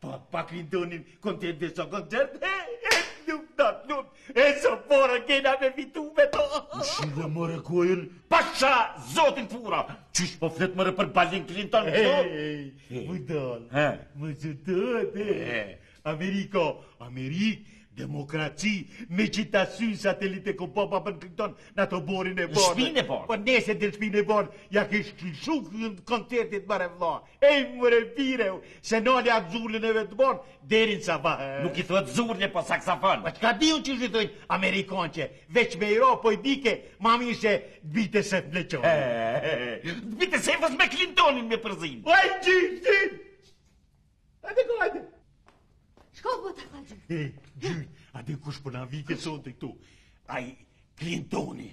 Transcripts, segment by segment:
Pa pak i donim kontent dhe sa kontent, e, e, nuk da të nuk, e sa fora kena me fitu me to. Ushi dhe më rekojën, pasha zotin fura, qysh po flet më re për Bill Clinton, e, e, më dal, e, më zëtët, e, e, Amerika, Amerik, demokraci, me që ta sy satelit e ko po pa për Clinton, në të oborri i bardhë. Shpin e borë. Po nese dhe shpinë e bardhë, ja kishë këshu koncertit more vlla. Ej more bire o, s'e nal atë zurlën e vet bon, deri në sabah e. Nuk i thuhet zurle po saksafon. Po çka diun qysh i thojnë amerikanqe, veç me i ra po dike, ma mirë se të bite se të bleqonin. Të bite se vës me Clintonin m'e përzin. Oj gjysh, gjysh! Hajde ko, hajde! Shko po ta ka gjysh. Gjysh, a di kush po na vike sonte këtu? Ai Clintoni.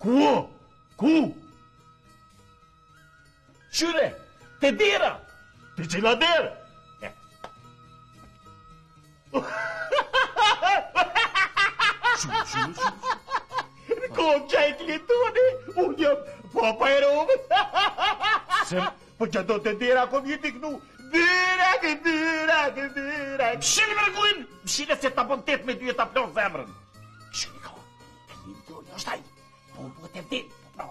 Ku? Ku? Qyre, te dera! Te cila derë! Shumë, shumë, shumë. Koka ai Klintoni, unë jam papa e robët. Shumë, Po që do të dera ka mbeti këtu? Dera, dera, dera, dera. Mshili me rëguin, mshili se ta bon tet më dy e ta plas zemrën. Mshili ka, e një një dori, është ajë. Po më bëtë e vdin, po pra.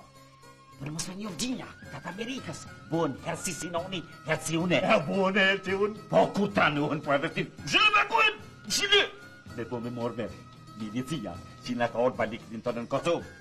Po mos e njohin gjinja, ka t'Amerikës. Bon, herë si sinoni, herë si une. E bon, herë si unë. Po ku ta në unë, po e vëtin. Mshili me rëguin, mshili. Me po me morë me, një njëfarë, që në ka ardh Bali Klintoni n'Kosovë.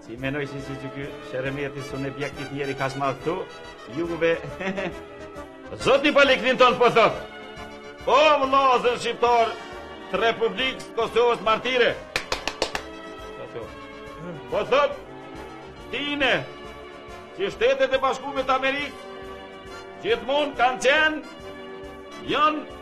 S'e menoj si si që ky Sheremeti s'un e bjen kit njeri kaq t'madh ktu, juve... Zotni Bali Clinton po thot, o vllazën shqiptar të Republikës Kosovës Martire, po thot, tine, që shtetet e bashkume t'Amerikës, gjithmon kanë qenë, janë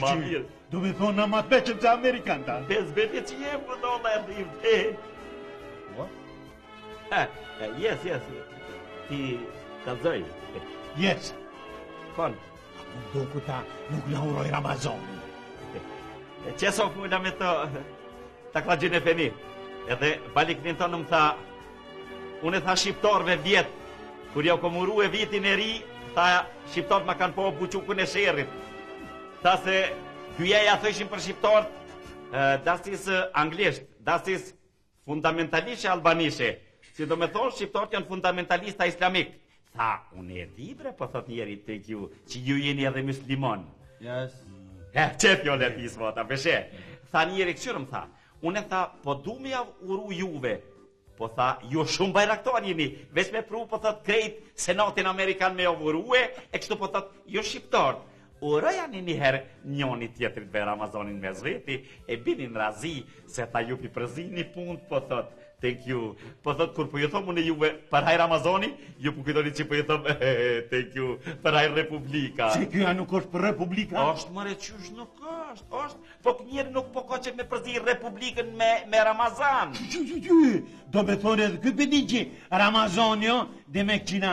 Ma mirë. Do me thonë na mos t'bohem amerikan, da. Bez bete që je, për do në edhe i vëtë. What? Eh, eh, yes, yes. Ti, kallzoj. Yes. Kon. Do ku ta, nuk na uroj Ramazanin. Eh, që së fula me të, ta kla gjene feni. Edhe Bali Klintoni më tha, Unë e tha shqiptarve vjet, kur ja kom uru e vitin e ri, tha shqiptarët ma kanë bo buçukun e sherrit. Tha se gjyja thojshin për shqiptarët, dastis anglisht, dastis fundamentalishe albanishe, si do me thonë shqiptarët janë fundamentalista islamik, Tha, unë e di bre, po thot njeri thank you, që ju jeni edhe muslimon. Yes. He, që e fjole ti s'po, ta peshe. Tha njeri, kësyrë më tha, unë e tha, po du me jau uru juve. Po tha, ju shumë bajraktar jeni, veç me pru, po thot krejt, senatin Amerikan me jau uru e, e kështu po thot, ju shqiptart. Urojani niher njoni tjetrit bre Ramazanin mes veti e bini razi se tash ju pi përzini punt po thot thank you po thot kur po ju thom unë juve për hajr Ramazani ju po kujtoni që po ju thom thank you për hajr Republika që kjo nuk është për Republika është mëre qysh nuk është është po ky njeri nuk po ka qe me përzi Republikën me, me Ramazan do me thonë edhe këtë për di që Ramazan jo dhe me këqina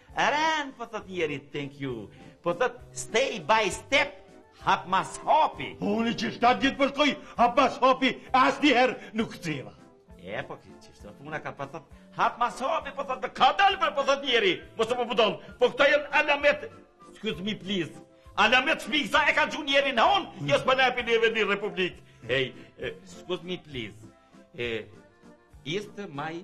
Ran po thot njëri thank you. Po thot step by step hap mas hapi. Po unë që shtatë ditë po shkoj hap mas hapi asnjëherë nuk ktheva. E po këtë që shtatë puna ka po thot hap mas hapi po thot ka dalë për po thot njëri. Mos po budon. Po këta janë alamet. Excuse me please. Alamet fiksa e kanë çu njerin në honë, jo s'po na epin vendin republikë. Hey, excuse me please. E, is my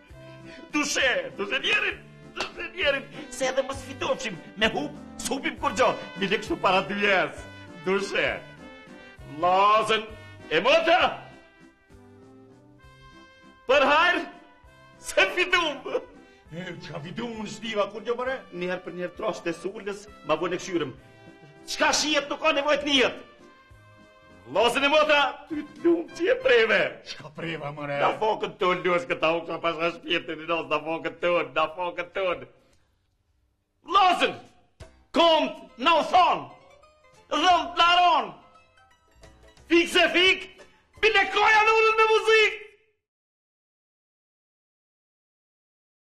Dushe, dushe njerit, dushe njerit, se edhe mos fitoqim me hup, s'hupim kurgjo, mirë dhe kështu paradajs, dushe, vllazën e motra, për hajrë, se fitum, Çka fitum në shtiva, kurgjo bre? Njerë për njerë trasht e sullës, ma bojnë e këshyrëm. Çka shihet nuk ka nevojt njët? Vllazën e motra, ty të lum që e preve. Çka preva more? Na fokën të luas këta u pasha shpirtin e nonës, na fokën të, na fokën të. Vllazën. Kom, na u thon. Dhëm plaron. Fik se fik, bile kënoja nonën me muzikë.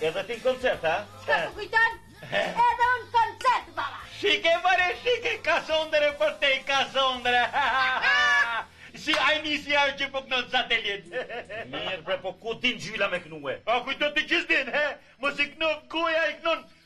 Edhe ti koncert, a? Çka po kujton? Edhe unë koncert, baba! Shike, bre, shike, ka sondere për te, ka sondere! Si ai nisi ajo që po kënon satelit. Mirë, bre, po ku din gjyla me kënue? A kujton të gjithë din, he? Mos i kënon goja, i kënon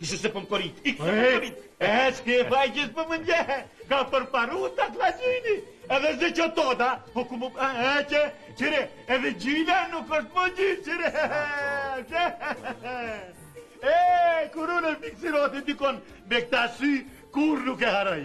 Ik se po më korit, ik se po më korit. E s'ke e faj që s'po më njehe, ka përparu teknologjia, edhe zë që to da, po ku më, e që, qire, edhe gjyla nuk është mo gjyl, qire, që, e, kur unë e fiksiroti dikon, me këta sy, kur nuk e harroj.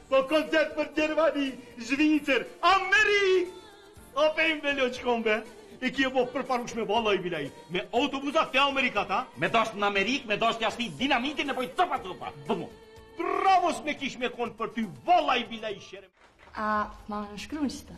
Po koncert për Gjermani, Zvicër, Amerikë! O pejmë dhe loqë kombe, e ke bo përparushme vallahi bilahi, me autobuza te Amerika, a? Me dasht në Amerikë, me dasht ja shti dinamitin e boj copa copa, bëmu! Bravo çika me kon për ty, vallahi bilahi shere! A ma në shkruan si të.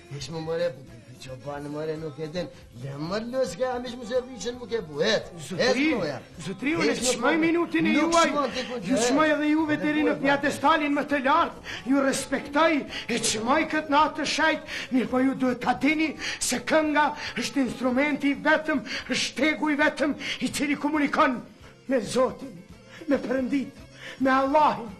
Hiç më mëre, po ti ti ço bën mëre nuk e din. Le më lësh ka më shumë servisin nuk e buhet. Zotri, zotri, unë e çmoj minutin e juaj. Ju çmoj edhe juve deri në piedestalin më të lartë. Ju respektoj e çmoj kët natë të shejt. Mirëpo ju duhet ta dini se kënga është instrumenti i vetëm, është shtegu i vetëm i cili komunikon me Zotin, me Perëndit, me Allahin.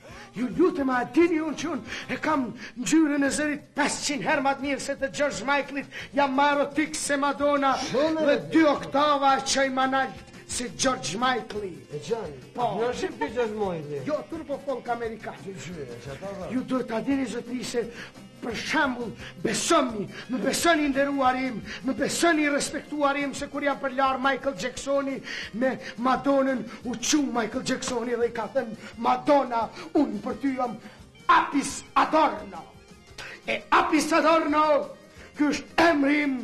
Ju lutem a dini unë që unë e kam ngjyrën e zërit 500 herë ma të mirë se të George Michaelit, jam ma erotik se Madonna dhe dy oktava e çoj ma nalt se George Michaeli. E çaj. Po, jo si ti George Michaeli. Jo, turbo folk amerikan. Ju duhet ta dini zotëri se Për shembull, besoni, më besoni i nderuar im, më besoni i respektuar im se kur janë përlarë Michael Jacksoni me Madonën, u çu Michael Jacksoni dhe i ka thënë Madonna, unë për ty jam Apis Adorno. E Apis Adorno, ky është emri im,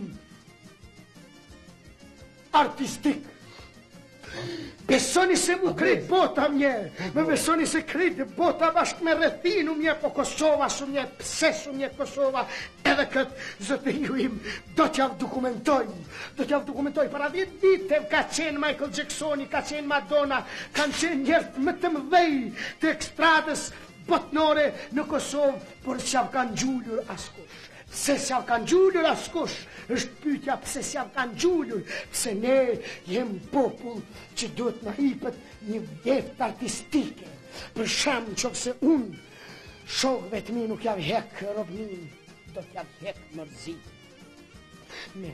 artistik. Besoni se mu krejt bota m'njeh, më besoni se krejt bota bashkë me rrethinë m'njeh, po Kosova s'um njeh, pse s'um njeh Kosova, edhe këtë zotëriu im, do t'ja dokumentoj, do t'ja dokumentoj, para 10 ditëve ka qenë Michael Jacksoni, ka qenë Madonna, kanë qenë njerzt më të mdhej të ekstradës botnore në Kosovë, por s'jav ka ngjulur askush. Pse s'ja ka ngjulur askush, është pyetja pse s'ja ka ngjulur, pse ne jem popull që duhet na ipet një vleftë artistike, për shembull qoftëse unë, shokëve të mi nuk jav hek robninë, do t'jav hek mërzit. Ne,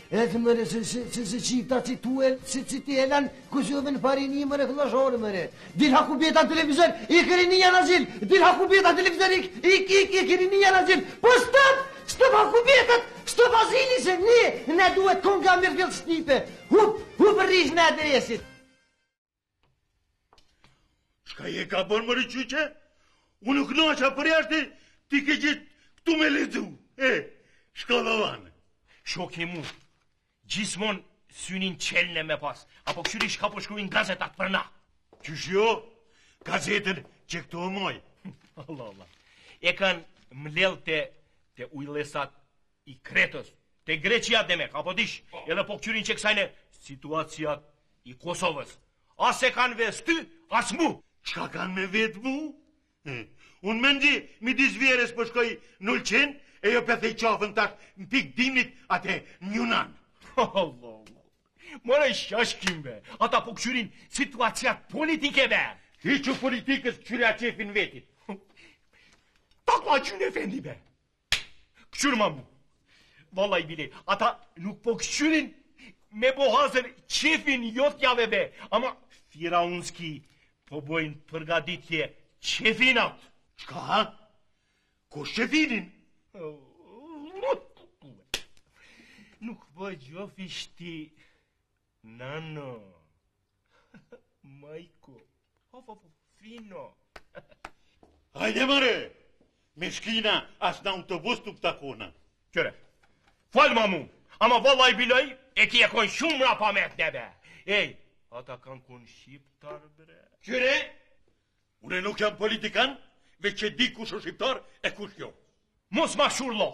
E të mëre, se se se se qi ta qi tu e, se qi ti e lan, ku si dhe në pari një mëre, këlla shore mëre. Dil hakubeta në televizor, ik rinia n'azil, dil hakubeta në televizor, ik, ik, ik, ik rinia n'azil. Po stop, stop hakubeta, stop azili se ne, ne duhet konga mirëfill shqipe. Hup, hup rrish në adresit. Çka je ka bën mre qyqe? Unë nuk naqa për jashti, ti ke gjet këtu me lexu. E, shka dhe vanë. Shok e mu, gjithmon synin çelë me pas, a po kqyrish çka po shkruin gazetat për na. Qysh jo, gazetën qe këtu e maj. Allah, Allah. E kanë mledh te, te ujdhesa i Kretës, te Greqia demek, apo dish, edhe po këqyrin qeksajna situaciat i Kosovës. As e kanë vet ty, as mu. Çka kanë me vetë mu? Unë me ndi, midis verës po shkoj n'Ulqin, e jo p'e thej qafën tash në pik dimnit atje n'Junan. Allah, mërë e shashkin be, ata po këqyrin situaciat politike be. Ti që politikës këqyrja qefin vetit. Ta kua gjyn efendi be. Këqyr mamu. Vallahi bilahi, ata nuk po këqyrin me bo hazër qefin jotja ve be. Ama fira unski po bojnë përgatitje qefinat. Çka? Ko qefinin? Nuk po gjofishti, nano. Majko. Of, of, fino. Hajde mëre! Me shkina as në autobus s'u takona. Qëre, fal mamu, ama vallahi bilahi, e ti e konë shumë mrapametun be. Ej, ata kanë konë shqiptarë, bre. Qyre, une nuk jam politikan, veç e di kush o shqiptar e kush jo. Mos ma shurdho,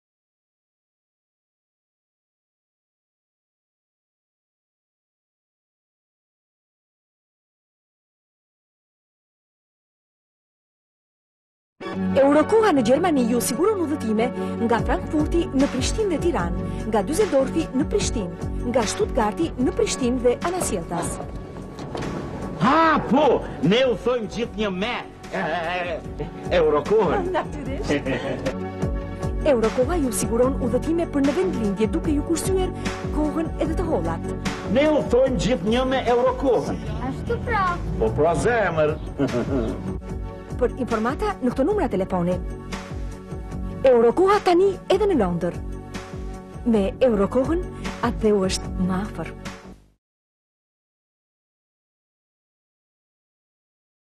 Eurokoha në Gjermani ju siguron udhëtime nga Frankfurti në Prishtinë dhe Tiranë, nga Düsseldorfi në Prishtinë, nga Stuttgarti në Prishtinë dhe anasjelltas. Ha, po, ne udhëtojmë gjithnjë me. Eurokohën. Eurokoha ju siguron udhëtime për në vendlindje duke ju kursyer kohën edhe të hollat. Ne udhëtojmë gjithnjë me Eurokohën. Ashtu pra. Po pra zemër. Për informata në këto numra telefoni. Eurokoha tani edhe në Londër. Me Eurokohën atdheu është më afër.